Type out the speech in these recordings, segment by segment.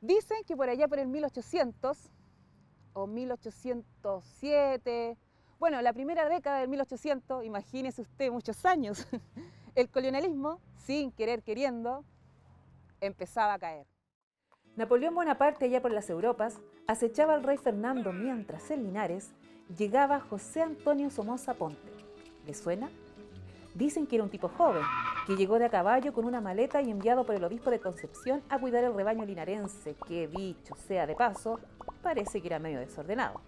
Dicen que por allá por el 1800 o 1807, bueno, la primera década del 1800, imagínese usted muchos años, el colonialismo, sin querer queriendo, empezaba a caer. Napoleón Bonaparte, allá por las Europas, acechaba al rey Fernando mientras en Linares llegaba José Antonio Somoza Ponte. ¿Le suena? Dicen que era un tipo joven, que llegó de a caballo con una maleta y enviado por el obispo de Concepción a cuidar el rebaño linarense, que dicho sea de paso, parece que era medio desordenado.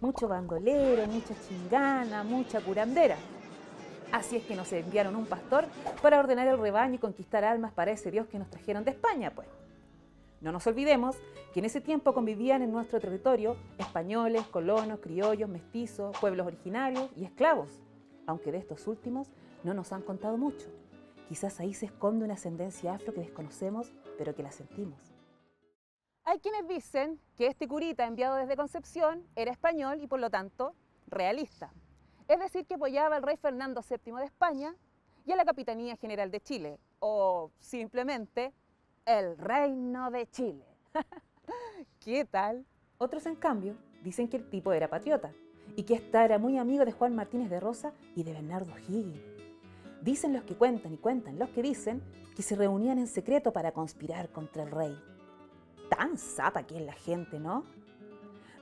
Mucho bandolero, mucha chingana, mucha curandera. Así es que nos enviaron un pastor para ordenar el rebaño y conquistar almas para ese Dios que nos trajeron de España, pues. No nos olvidemos que en ese tiempo convivían en nuestro territorio españoles, colonos, criollos, mestizos, pueblos originarios y esclavos, aunque de estos últimos no nos han contado mucho. Quizás ahí se esconde una ascendencia afro que desconocemos, pero que la sentimos. Hay quienes dicen que este curita enviado desde Concepción era español y por lo tanto realista. Es decir, que apoyaba al rey Fernando VII de España y a la Capitanía General de Chile, o simplemente el Reino de Chile. ¿Qué tal? Otros, en cambio, dicen que el tipo era patriota y que ésta era muy amigo de Juan Martínez de Rosa y de Bernardo Higgins. Dicen los que cuentan y cuentan los que dicen que se reunían en secreto para conspirar contra el rey. Tan zapa que es la gente, ¿no?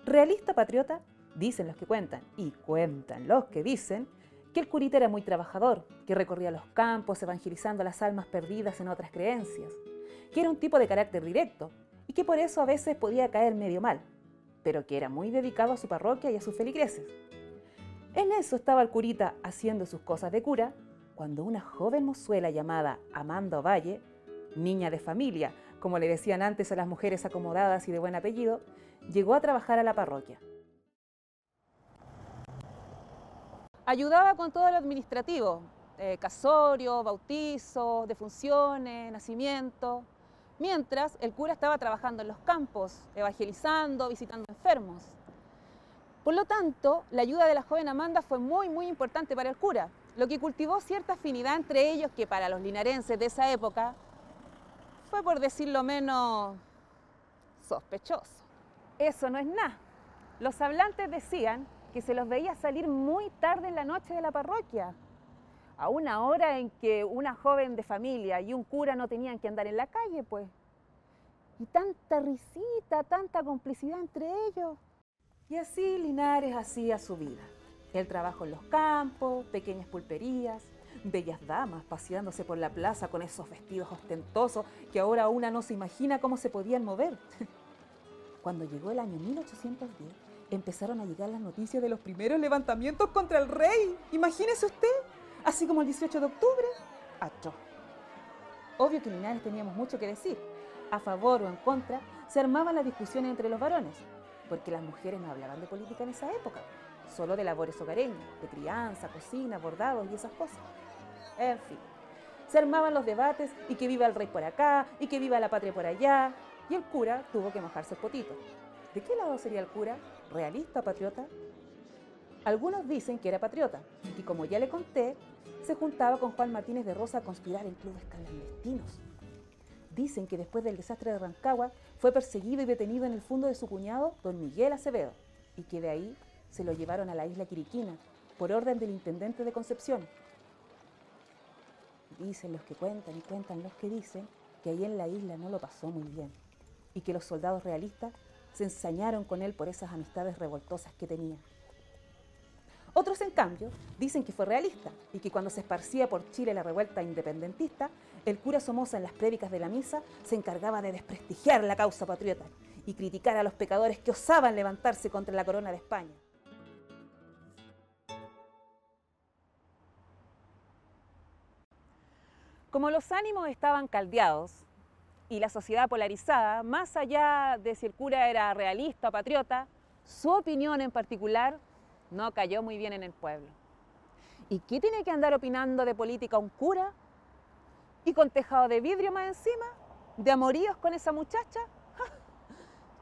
Realista patriota, dicen los que cuentan y cuentan los que dicen que el curita era muy trabajador, que recorría los campos evangelizando a las almas perdidas en otras creencias, que era un tipo de carácter directo y que por eso a veces podía caer medio mal, pero que era muy dedicado a su parroquia y a sus feligreses. En eso estaba el curita haciendo sus cosas de cura, cuando una joven mozuela llamada Amanda Valle, niña de familia, como le decían antes a las mujeres acomodadas y de buen apellido, llegó a trabajar a la parroquia. Ayudaba con todo lo administrativo, eh, casorio, bautizo, defunciones, nacimiento, mientras el cura estaba trabajando en los campos, evangelizando, visitando enfermos. Por lo tanto, la ayuda de la joven Amanda fue muy, muy importante para el cura, lo que cultivó cierta afinidad entre ellos que para los linarenses de esa época fue, por decirlo menos, sospechoso. Eso no es nada. Los hablantes decían que se los veía salir muy tarde en la noche de la parroquia, a una hora en que una joven de familia y un cura no tenían que andar en la calle, pues. Y tanta risita, tanta complicidad entre ellos. Y así Linares hacía su vida. El trabajo en los campos, pequeñas pulperías, bellas damas paseándose por la plaza con esos vestidos ostentosos que ahora una no se imagina cómo se podían mover. Cuando llegó el año 1810, empezaron a llegar las noticias de los primeros levantamientos contra el rey. Imagínese usted así como el 18 de octubre, achó. Obvio que Linares teníamos mucho que decir. A favor o en contra, se armaban las discusiones entre los varones, porque las mujeres no hablaban de política en esa época, solo de labores hogareñas, de crianza, cocina, bordados y esas cosas. En fin, se armaban los debates y que viva el rey por acá y que viva la patria por allá, y el cura tuvo que mojarse el potito. ¿De qué lado sería el cura? ¿Realista o patriota? Algunos dicen que era patriota y como ya le conté, se juntaba con Juan Martínez de Rosa a conspirar en clubes clandestinos. Dicen que después del desastre de Rancagua fue perseguido y detenido en el fondo de su cuñado, don Miguel Acevedo, y que de ahí se lo llevaron a la isla Quiriquina por orden del intendente de Concepción. Dicen los que cuentan y cuentan los que dicen que ahí en la isla no lo pasó muy bien y que los soldados realistas se ensañaron con él por esas amistades revoltosas que tenía. Otros, en cambio, dicen que fue realista y que cuando se esparcía por Chile la revuelta independentista, el cura Somoza en las prédicas de la misa se encargaba de desprestigiar la causa patriota y criticar a los pecadores que osaban levantarse contra la corona de España. Como los ánimos estaban caldeados y la sociedad polarizada, más allá de si el cura era realista o patriota, su opinión en particular no cayó muy bien en el pueblo. ¿Y qué tiene que andar opinando de política un cura? ¿Y con tejado de vidrio más encima? ¿De amoríos con esa muchacha?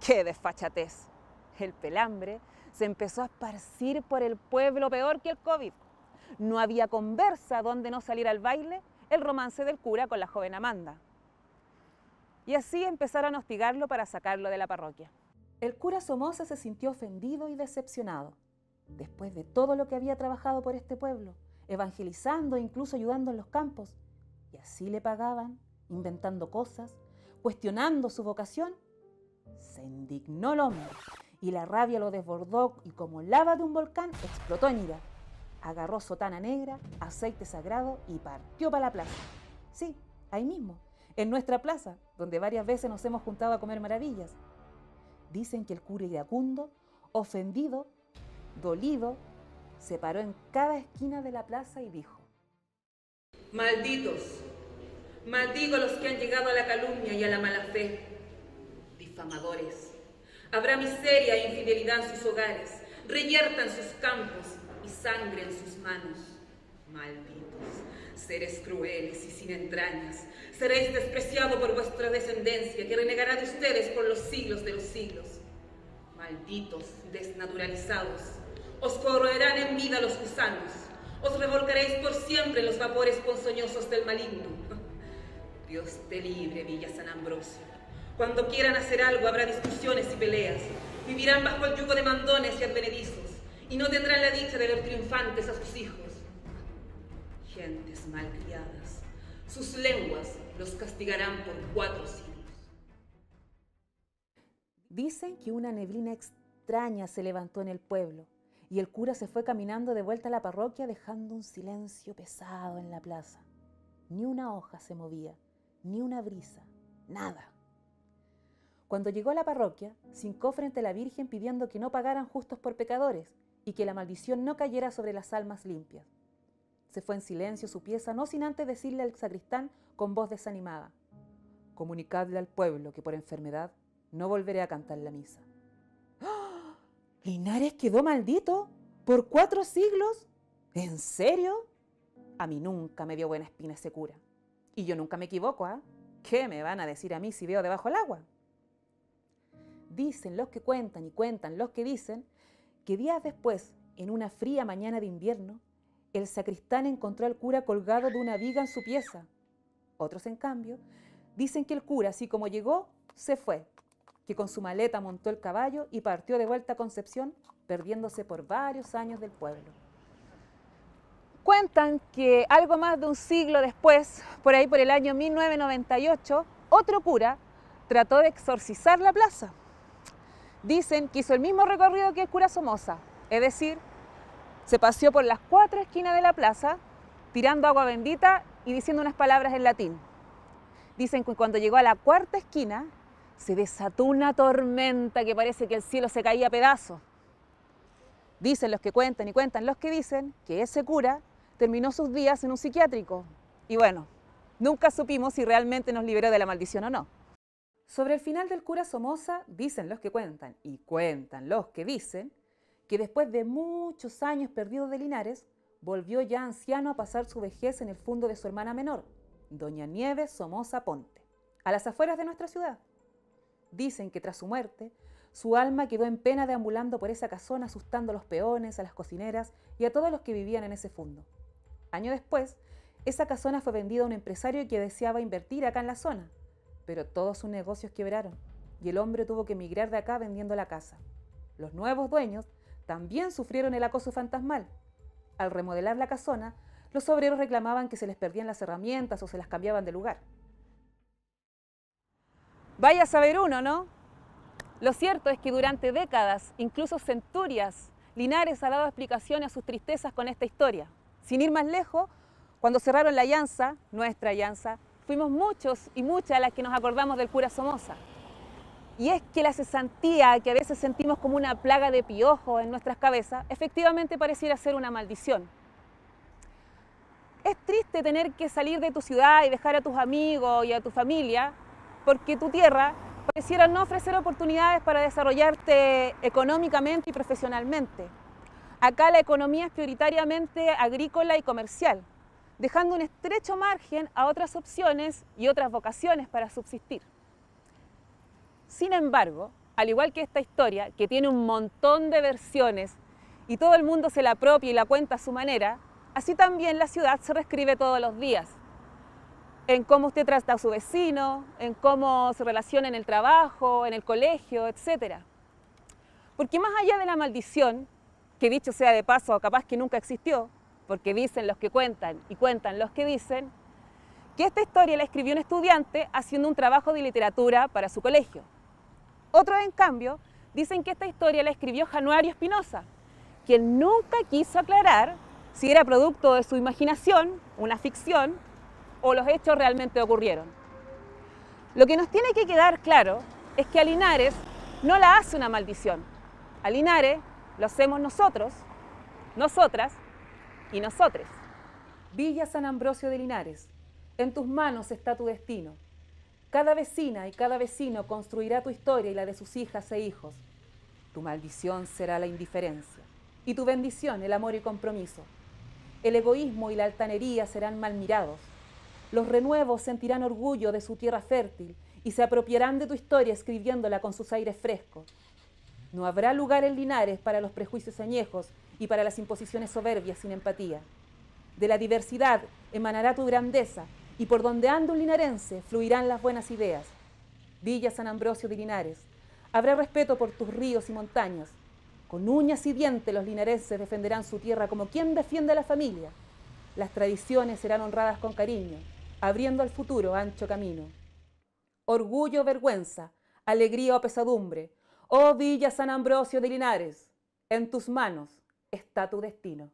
¡Qué desfachatez! El pelambre se empezó a esparcir por el pueblo peor que el COVID. No había conversa donde no saliera al baile el romance del cura con la joven Amanda. y así empezaron a hostigarlo para sacarlo de la parroquia. El cura Somoza se sintió ofendido y decepcionado, después de todo lo que había trabajado por este pueblo, evangelizando e incluso ayudando en los campos, y así le pagaban, inventando cosas, cuestionando su vocación, se indignó el hombre y la rabia lo desbordó y como lava de un volcán explotó en ira. Agarró sotana negra, aceite sagrado y partió para la plaza. Sí, ahí mismo, en nuestra plaza, donde varias veces nos hemos juntado a comer maravillas. Dicen que el cura iracundo, ofendido, dolido, se paró en cada esquina de la plaza y dijo, Malditos, maldigo a los que han llegado a la calumnia y a la mala fe, difamadores. Habrá miseria e infidelidad en sus hogares, reyerta en sus campos sangre en sus manos. Malditos, seres crueles y sin entrañas, seréis despreciados por vuestra descendencia, que renegará de ustedes por los siglos de los siglos. Malditos, desnaturalizados, os corroerán en vida los gusanos, os revolcaréis por siempre en los vapores ponzoñosos del maligno. Dios te libre, Villa San Ambrosio. Cuando quieran hacer algo habrá discusiones y peleas. Vivirán bajo el yugo de mandones y advenedizos y no tendrán la dicha de ver triunfantes a sus hijos. Gentes malcriadas, sus lenguas los castigarán por cuatro siglos. Dicen que una neblina extraña se levantó en el pueblo y el cura se fue caminando de vuelta a la parroquia dejando un silencio pesado en la plaza. Ni una hoja se movía, ni una brisa, nada. Cuando llegó a la parroquia, se hincó frente a la Virgen pidiendo que no pagaran justos por pecadores y que la maldición no cayera sobre las almas limpias. Se fue en silencio su pieza, no sin antes decirle al sacristán con voz desanimada, comunicadle al pueblo que por enfermedad no volveré a cantar la misa. ¿Linares quedó maldito? ¿Por cuatro siglos? ¿En serio? A mí nunca me dio buena espina ese cura. Y yo nunca me equivoco, ¿ah? ¿Qué me van a decir a mí si veo debajo el agua? Dicen los que cuentan y cuentan los que dicen que días después, en una fría mañana de invierno, el sacristán encontró al cura colgado de una viga en su pieza. Otros, en cambio, dicen que el cura, así como llegó, se fue, que con su maleta montó el caballo y partió de vuelta a Concepción, perdiéndose por varios años del pueblo. Cuentan que algo más de un siglo después, por ahí por el año 1998, otro cura trató de exorcizar la plaza. Dicen que hizo el mismo recorrido que el cura Somoza, es decir, se paseó por las cuatro esquinas de la plaza, tirando agua bendita y diciendo unas palabras en latín. Dicen que cuando llegó a la cuarta esquina, se desató una tormenta que parece que el cielo se caía a pedazos. Dicen los que cuentan y cuentan los que dicen que ese cura terminó sus días en un psiquiátrico. Y bueno, nunca supimos si realmente nos liberó de la maldición o no. Sobre el final del cura Somoza, dicen los que cuentan y cuentan los que dicen que después de muchos años perdidos de Linares, volvió ya anciano a pasar su vejez en el fondo de su hermana menor, doña Nieves Somoza Ponte, a las afueras de nuestra ciudad. Dicen que tras su muerte, su alma quedó en pena deambulando por esa casona asustando a los peones, a las cocineras y a todos los que vivían en ese fondo. Año después, esa casona fue vendida a un empresario que deseaba invertir acá en la zona, pero todos sus negocios quebraron y el hombre tuvo que emigrar de acá vendiendo la casa. Los nuevos dueños también sufrieron el acoso fantasmal. Al remodelar la casona, los obreros reclamaban que se les perdían las herramientas o se las cambiaban de lugar. Vaya a saber uno, ¿no? Lo cierto es que durante décadas, incluso centurias, Linares ha dado explicaciones a sus tristezas con esta historia. Sin ir más lejos, cuando cerraron la llanza, nuestra llanza, fuimos muchos y muchas las que nos acordamos del cura Somoza. Y es que la cesantía, que a veces sentimos como una plaga de piojo en nuestras cabezas, efectivamente pareciera ser una maldición. Es triste tener que salir de tu ciudad y dejar a tus amigos y a tu familia, porque tu tierra pareciera no ofrecer oportunidades para desarrollarte económicamente y profesionalmente. Acá la economía es prioritariamente agrícola y comercial, dejando un estrecho margen a otras opciones y otras vocaciones para subsistir. Sin embargo, al igual que esta historia, que tiene un montón de versiones y todo el mundo se la apropia y la cuenta a su manera, así también la ciudad se reescribe todos los días. en cómo usted trata a su vecino, en cómo se relaciona en el trabajo, en el colegio, etc. Porque más allá de la maldición, que dicho sea de paso, capaz que nunca existió, porque dicen los que cuentan y cuentan los que dicen, que esta historia la escribió un estudiante haciendo un trabajo de literatura para su colegio. Otros, en cambio, dicen que esta historia la escribió Januario Espinosa, quien nunca quiso aclarar si era producto de su imaginación, una ficción, o los hechos realmente ocurrieron. Lo que nos tiene que quedar claro es que a Linares no la hace una maldición. A lo hacemos nosotros, nosotras y nosotres. Villa San Ambrosio de Linares, en tus manos está tu destino. Cada vecina y cada vecino construirá tu historia y la de sus hijas e hijos. Tu maldición será la indiferencia y tu bendición el amor y compromiso. El egoísmo y la altanería serán mal mirados los renuevos sentirán orgullo de su tierra fértil y se apropiarán de tu historia escribiéndola con sus aires frescos. No habrá lugar en Linares para los prejuicios añejos y para las imposiciones soberbias sin empatía. De la diversidad emanará tu grandeza y por donde ande un linarense fluirán las buenas ideas. Villa San Ambrosio de Linares, habrá respeto por tus ríos y montañas. Con uñas y dientes los linarenses defenderán su tierra como quien defiende la familia. Las tradiciones serán honradas con cariño abriendo al futuro ancho camino. Orgullo, vergüenza, alegría o pesadumbre, oh Villa San Ambrosio de Linares, en tus manos está tu destino.